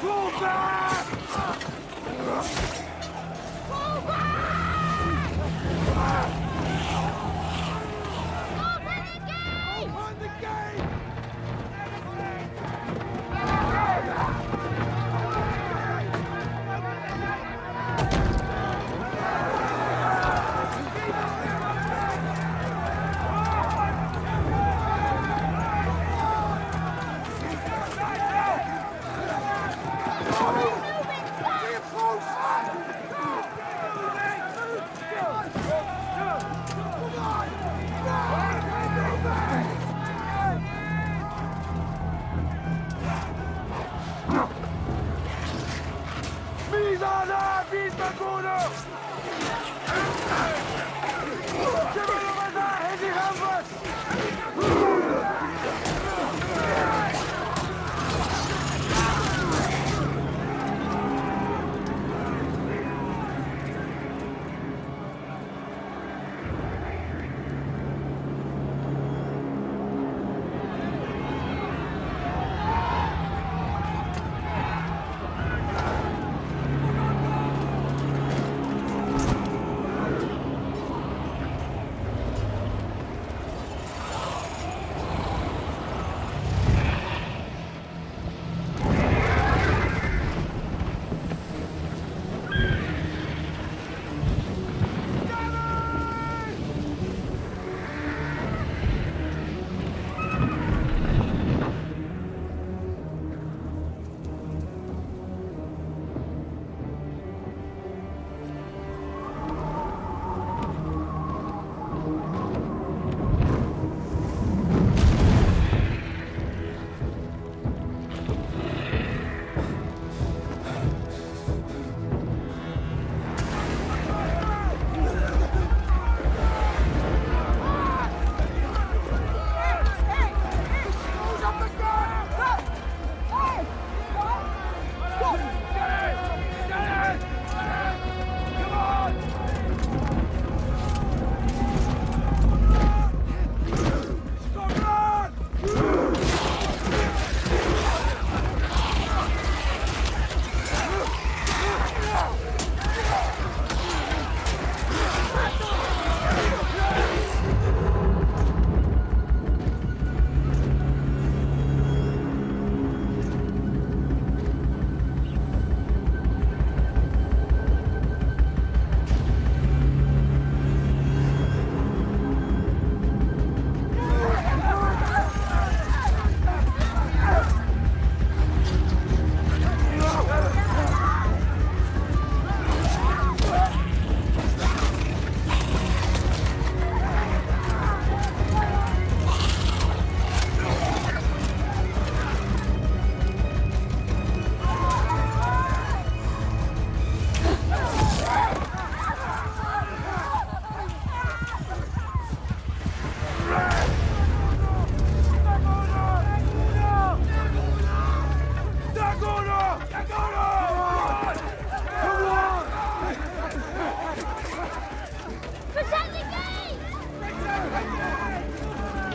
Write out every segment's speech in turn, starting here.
Fall back! Anna, vite ma culo! Che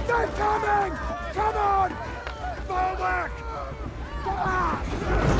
They're coming! Come on! Fall back! On!